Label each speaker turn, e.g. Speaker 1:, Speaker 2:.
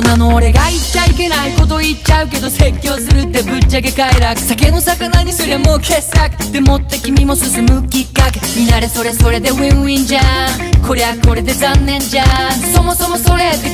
Speaker 1: 人の俺が言っちゃいけないこと言っちゃうけど説教するってぶっちゃけ快楽酒の魚にすりゃもう傑作でもって君も進むきっかけ見慣れそれそれでウィンウィンじゃん。こりゃこれで残念じゃん。そもそもそれって